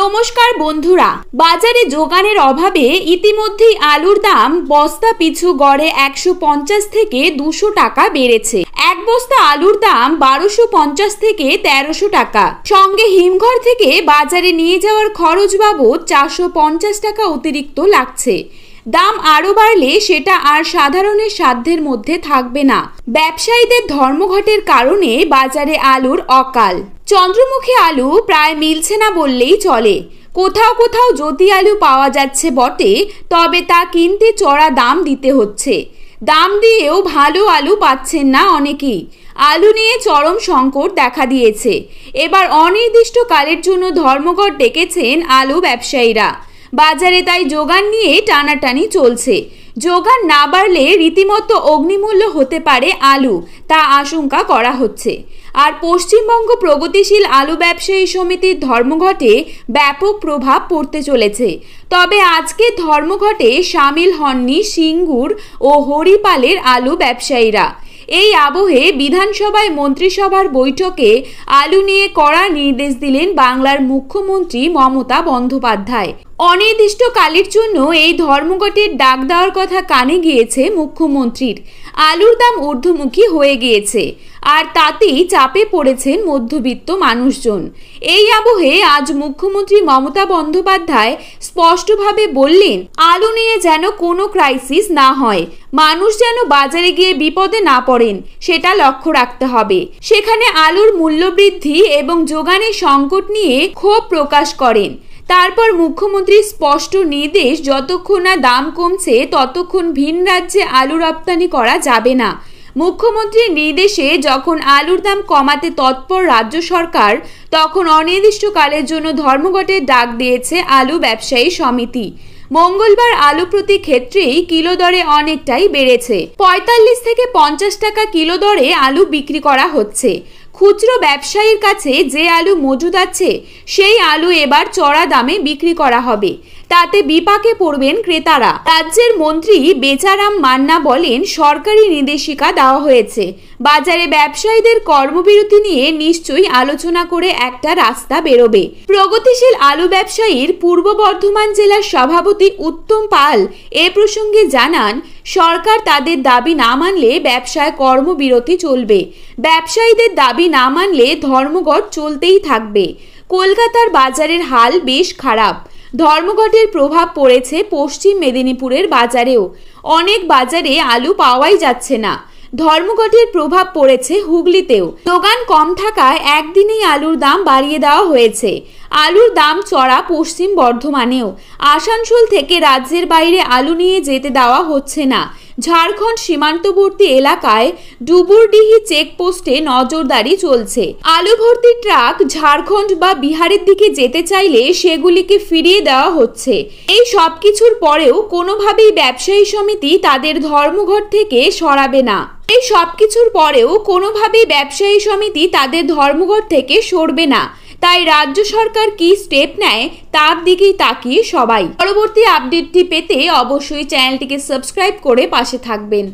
নমস্কার বন্ধুরা। বাজারে যোগানের অভাবে ইতিমধ্যেই আলুর দাম বস্তা পিছু গড়ে একশো পঞ্চাশ থেকে দুশো টাকা বেড়েছে। এক বস্তা আলুর দাম বারোশো পঞ্চাশ থেকে তেরোশো টাকা। সঙ্গে হিমঘর থেকে বাজারে নিয়ে যাওয়ার খরচ বাবদ চারশো পঞ্চাশ টাকা অতিরিক্ত লাগছে। দাম আরও বাড়লে সেটা আর সাধারণের সাধ্যের মধ্যে থাকবে না। ব্যবসায়ীদের ধর্মঘটের কারণে বাজারে আলুর অকাল। চন্দ্রমুখী আলু প্রায় মিলছে না বললেই চলে। কোথাও কোথাও জ্যোতি আলু পাওয়া যাচ্ছে বটে, তবে তা কিনতে চড়া দাম দিতে হচ্ছে। দাম দিয়েও ভালো আলু পাচ্ছেন না অনেকেই। আলু নিয়ে চরম সংকট দেখা দিয়েছে। এবার অনির্দিষ্টকালের জন্য ধর্মঘট ডেকেছেন আলু ব্যবসায়ীরা। বাজারে তাই যোগান নিয়ে টানাটানি চলছে। যোগান না বাড়লে রীতিমতো অগ্নিমূল্য হতে পারে আলু, তা আশঙ্কা করা হচ্ছে। আর পশ্চিমবঙ্গ প্রগতিশীল আলু ব্যবসায়ী সমিতির ধর্মঘটে ব্যাপক প্রভাব পড়তে চলেছে। তবে আজকে ধর্মঘটে সামিল হননি সিঙ্গুর ও হরিপালের আলু ব্যবসায়ীরা। এই আবহে বিধানসভায় মন্ত্রিসভার বৈঠকে আলু নিয়ে কড়া নির্দেশ দিলেন বাংলার মুখ্যমন্ত্রী মমতা বন্দ্যোপাধ্যায়। অনির্দিষ্টকালের জন্য এই ধর্মঘটের ডাক দেওয়ার কথা কানে গিয়েছে মুখ্যমন্ত্রীর। আলুর দাম ঊর্ধ্বমুখী হয়ে গিয়েছে। আর তাতেই চাপে পড়েছেন মধ্যবিত্ত মানুষজন। এই আবহে আজ মুখ্যমন্ত্রী মমতা বন্দ্যোপাধ্যায় স্পষ্টভাবে বললেন, আলু নিয়ে যেন কোনো ক্রাইসিস না হয়। মানুষ যেন বাজারে গিয়ে বিপদে না পড়েন, সেটা লক্ষ্য রাখতে হবে। সেখানে আলুর মূল্যবৃদ্ধি এবং যোগানের সংকট নিয়ে ক্ষোভ প্রকাশ করেন। তারপর মুখ্যমন্ত্রী স্পষ্ট নির্দেশ, যতক্ষণ না দাম কমছে, ততক্ষণ ভিন রাজ্যে আলু রপ্তানি করা যাবে না। মুখ্যমন্ত্রীর নির্দেশে যখন আলুর দাম কমাতে তৎপর রাজ্য সরকার, তখন অনির্দিষ্টকালের জন্য ধর্মঘটের ডাক দিয়েছে আলু ব্যবসায়ী সমিতি। মঙ্গলবার আলু প্রতি ক্ষেত্রেই কিলো দরে অনেকটাই বেড়েছে। পঁয়তাল্লিশ থেকে পঞ্চাশ টাকা কিলো দরে আলু বিক্রি করা হচ্ছে। খুচরো ব্যবসায়ীর কাছে যে আলু মজুদ আছে, সেই আলু এবার চড়া দামে বিক্রি করা হবে। তাতে বিপাকে পড়বেন ক্রেতারা। রাজ্যের মন্ত্রী বেচারাম মান্না বলেন, সরকারি নির্দেশিকা দেওয়া হয়েছে। বাজারে ব্যবসায়ীদের কর্মবিরতি নিয়ে নিশ্চয়ই আলোচনা করে একটা রাস্তা বেরোবে। প্রগতিশীল আলু ব্যবসায়ীর পূর্ব বর্ধমান জেলার সভাপতি উত্তম পাল এ প্রসঙ্গে জানান সরকার তাদের দাবি না মানলে ব্যবসায় কর্মবিরতি চলবে। ব্যবসায়ীদের দাবি না মানলে ধর্মঘট চলতেই থাকবে। কলকাতার বাজারের হাল বেশ খারাপ। ধর্মঘটের প্রভাব পড়েছে পশ্চিম মেদিনীপুরের বাজারেও। অনেক বাজারে আলু পাওয়াই যাচ্ছে না। ধর্মঘটের প্রভাব পড়েছে হুগলিতেও। দোকান কম থাকায় একদিনেই আলুর দাম বাড়িয়ে দেওয়া হয়েছে। আলুর দাম চড়া পশ্চিম বর্ধমানেও। আসানসোল থেকে রাজ্যের বাইরে আলু নিয়ে যেতে দেওয়া হচ্ছে না। ঝাড়খণ্ড সীমান্তবর্তী এলাকায় ডুবুরডিহি চেকপোস্টে নজরদারি চলছে। আলু ভর্তি ট্রাক ঝাড়খণ্ড বা বিহারের দিকে যেতে চাইলে সেগুলিকে ফিরিয়ে দেওয়া হচ্ছে। এই সব কিছুর পরেও কোনোভাবেই ব্যবসায়ী সমিতি তাদের ধর্মঘট থেকে সরাবে না। এই সব কিছুর পরেও কোনোভাবেই ব্যবসায়ী সমিতি তাদের ধর্মঘট থেকে সরবে না। তাই রাজ্য সরকার কি স্টেপ নেয়, তার দিকেই তাকিয়ে সবাই। পরবর্তী আপডেটটি পেতে অবশ্যই চ্যানেলটিকে সাবস্ক্রাইব করে পাশে থাকবেন।